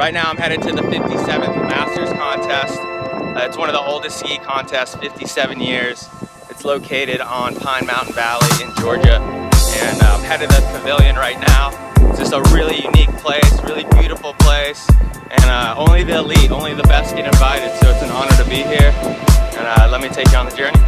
Right now I'm headed to the 57th Masters contest. Uh, it's one of the oldest ski contests, 57 years. It's located on Pine Mountain Valley in Georgia. And uh, I'm headed to the pavilion right now. It's just a really unique place, really beautiful place. And uh, only the elite, only the best get invited, so it's an honor to be here. And uh, let me take you on the journey.